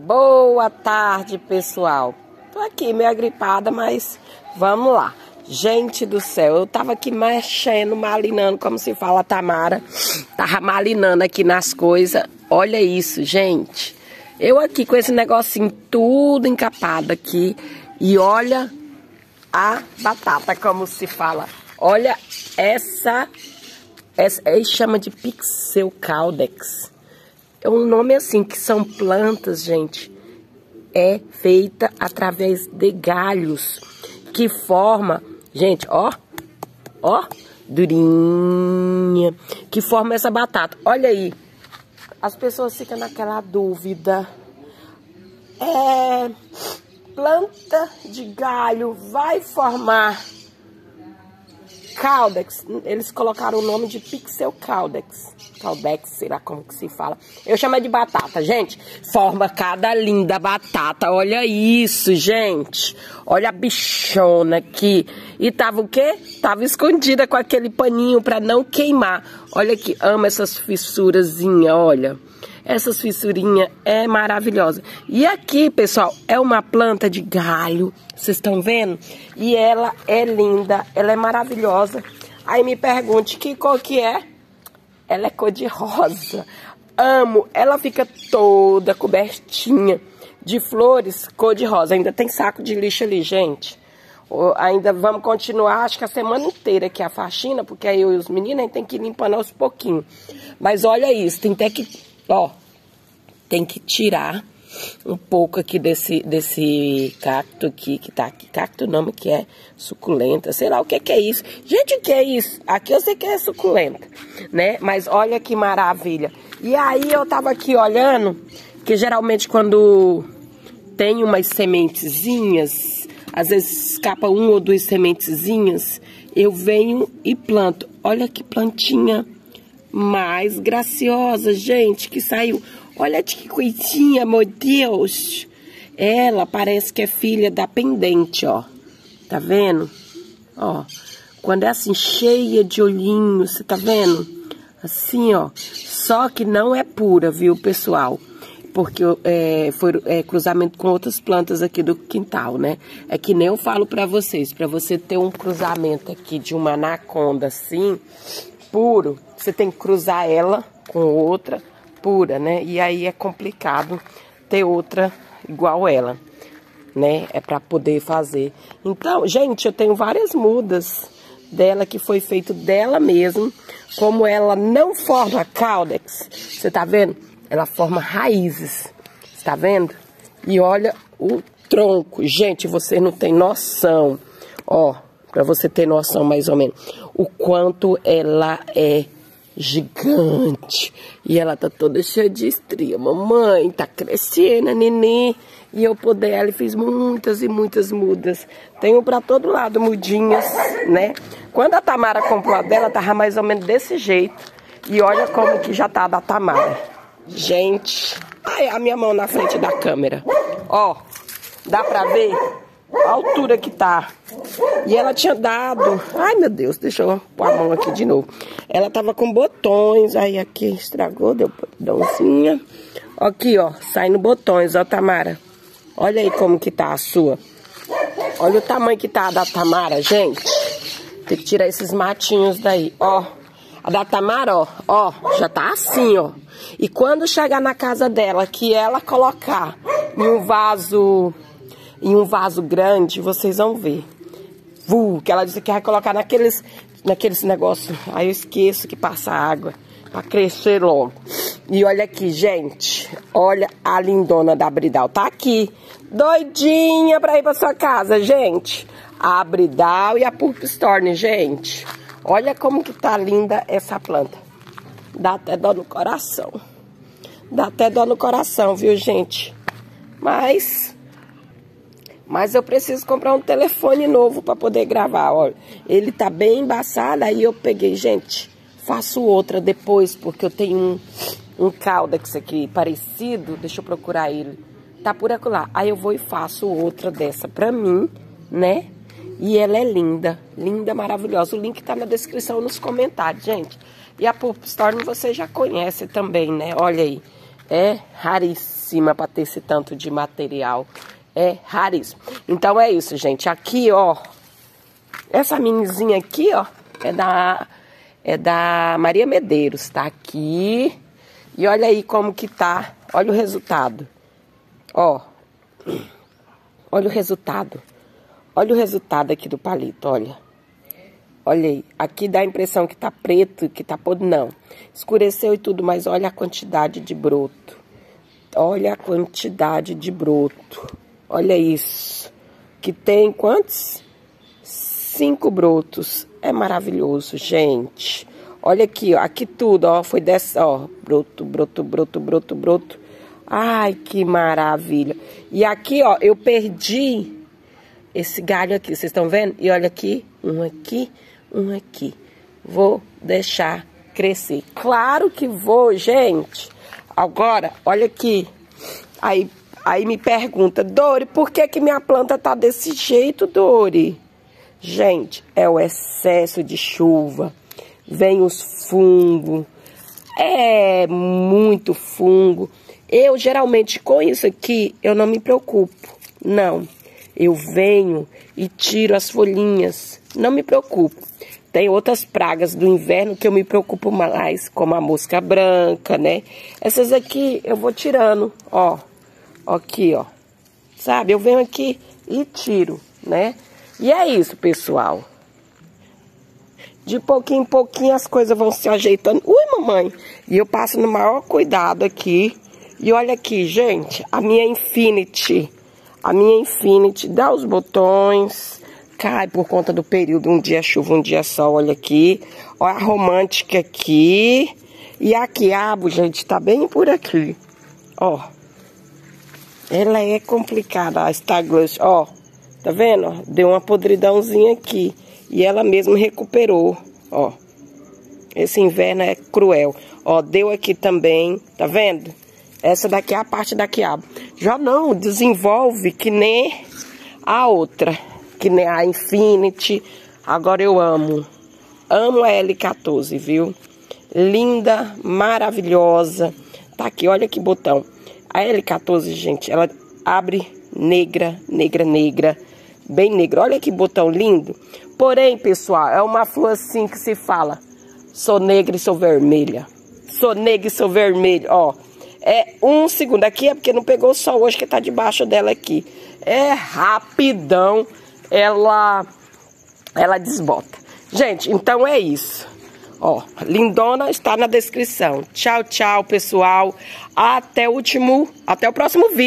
Boa tarde, pessoal. Tô aqui meio gripada, mas vamos lá. Gente do céu, eu tava aqui mexendo, malinando, como se fala Tamara. Tava malinando aqui nas coisas. Olha isso, gente. Eu aqui com esse negocinho tudo encapado aqui. E olha a batata, como se fala. Olha essa, essa ele chama de Pixel Caldex. É um nome assim, que são plantas, gente. É feita através de galhos que forma Gente, ó, ó, durinha, que forma essa batata. Olha aí, as pessoas ficam naquela dúvida. É, planta de galho vai formar Caldex, eles colocaram o nome de Pixel Caldex. Caldex, sei lá como que se fala. Eu chamo de batata, gente. Forma cada linda batata. Olha isso, gente. Olha a bichona aqui. E tava o quê? Tava escondida com aquele paninho para não queimar. Olha aqui, ama essas fissurazinhas, olha. Essas fissurinhas é maravilhosa. E aqui, pessoal, é uma planta de galho. Vocês estão vendo? E ela é linda, ela é maravilhosa. Aí me pergunte que cor que é? Ela é cor de rosa. Amo. Ela fica toda cobertinha de flores cor de rosa. Ainda tem saco de lixo ali, gente. Ainda vamos continuar, acho que a semana inteira aqui a faxina, porque aí eu e os meninos tem que ir limpando aos pouquinhos. Mas olha isso, tem até que Ó, tem que tirar um pouco aqui desse, desse cacto aqui, que tá aqui. Cacto não, que é suculenta, sei lá o que, que é isso. Gente, o que é isso? Aqui eu sei que é suculenta, né? Mas olha que maravilha. E aí eu tava aqui olhando, que geralmente quando tem umas sementezinhas, às vezes escapa uma ou duas sementezinhas, eu venho e planto. Olha que plantinha mais graciosa, gente, que saiu. Olha que coisinha, meu Deus. Ela parece que é filha da pendente, ó. Tá vendo? Ó, quando é assim, cheia de olhinhos, você tá vendo? Assim, ó. Só que não é pura, viu, pessoal? Porque é, foi é, cruzamento com outras plantas aqui do quintal, né? É que nem eu falo pra vocês, pra você ter um cruzamento aqui de uma anaconda assim, puro, você tem que cruzar ela com outra pura, né? E aí é complicado ter outra igual ela, né? É para poder fazer. Então, gente, eu tenho várias mudas dela que foi feito dela mesmo, como ela não forma caudex, você tá vendo? Ela forma raízes, está vendo? E olha o tronco, gente, você não tem noção, ó, para você ter noção mais ou menos o quanto ela é gigante. E ela tá toda cheia de estria. Mamãe, tá crescendo, neném. E eu poder ela fiz muitas e muitas mudas. Tenho para todo lado mudinhas, né? Quando a Tamara comprou a dela, tava mais ou menos desse jeito. E olha como que já tá a da Tamara. Gente, ai, a minha mão na frente da câmera. Ó, dá pra ver? A altura que tá. E ela tinha dado. Ai, meu Deus, deixa eu pôr a mão aqui de novo. Ela tava com botões. Aí aqui estragou, deu botãozinha. Aqui, ó, saindo botões, ó, Tamara. Olha aí como que tá a sua. Olha o tamanho que tá a da Tamara, gente. Tem que tirar esses matinhos daí, ó. A da Tamara, ó, ó, já tá assim, ó. E quando chegar na casa dela, que ela colocar em um vaso em um vaso grande, vocês vão ver. Vu, que ela disse que vai colocar naqueles, naqueles negócios. Aí eu esqueço que passa água para crescer logo. E olha aqui, gente. Olha a lindona da Bridal. Tá aqui. Doidinha para ir para sua casa, gente. A Bridal e a Purple Storm, gente. Olha como que tá linda essa planta. Dá até dó no coração. Dá até dó no coração, viu, gente? Mas mas eu preciso comprar um telefone novo para poder gravar. Olha, ele tá bem embaçado, aí eu peguei, gente, faço outra depois, porque eu tenho um, um Caldex aqui parecido, deixa eu procurar ele. Tá por lá. Aí eu vou e faço outra dessa pra mim, né? E ela é linda, linda, maravilhosa. O link tá na descrição, nos comentários, gente. E a Pop Storm você já conhece também, né? Olha aí, é raríssima raríssima para ter esse tanto de material. É raríssimo. Então é isso, gente. Aqui, ó. Essa minizinha aqui, ó, é da é da Maria Medeiros, tá aqui. E olha aí como que tá. Olha o resultado. Ó. Olha o resultado. Olha o resultado aqui do palito, olha. Olha aí. Aqui dá a impressão que tá preto, que tá podre. Não. Escureceu e tudo, mas olha a quantidade de broto. Olha a quantidade de broto. Olha isso. Que tem quantos? Cinco brotos. É maravilhoso, gente. Olha aqui, ó. Aqui tudo, ó. Foi dessa, ó. Broto, broto, broto, broto, broto. Ai, que maravilha. E aqui, ó, eu perdi esse galho aqui. Vocês estão vendo? E olha aqui, um aqui, um aqui. Vou deixar crescer. Claro que vou, gente. Agora, olha aqui. Aí, aí me pergunta, Dori, por que que minha planta tá desse jeito, Dori? Gente, é o excesso de chuva, vem os fungos, é muito fungo. Eu geralmente com isso aqui eu não me preocupo, não. Eu venho e tiro as folhinhas, não me preocupo. Tem outras pragas do inverno que eu me preocupo mais, como a mosca branca, né? Essas aqui eu vou tirando, ó. Aqui, ó. Sabe? Eu venho aqui e tiro, né? E é isso, pessoal. De pouquinho em pouquinho as coisas vão se ajeitando. Ui, mamãe! E eu passo no maior cuidado aqui. E olha aqui, gente, a minha Infinity. A minha Infinity dá os botões. Cai por conta do período. Um dia chuva, um dia sol. Olha aqui. Olha a romântica aqui. E a quiabo, gente, tá bem por aqui. Ó. Ela é complicada, a Starglass. Ó. Tá vendo? Deu uma podridãozinha aqui. E ela mesma recuperou, ó. Esse inverno é cruel. Ó, deu aqui também, tá vendo? Essa daqui é a parte da quiabo. Já não desenvolve que nem a outra, que nem a Infinity. Agora eu amo. Amo a L14, viu? Linda, maravilhosa. Tá aqui, olha que botão. A L14, gente, ela abre negra, negra, negra bem negro. Olha que botão lindo. Porém, pessoal, é uma flor assim que se fala: sou negra e sou vermelha. Sou negra e sou vermelha. Ó, é um segundo. Aqui é porque não pegou o sol hoje que tá debaixo dela aqui. É rapidão. Ela, ela desbota. Gente, então é isso. Ó, lindona está na descrição. Tchau, tchau, pessoal. Até o último, até o próximo vídeo.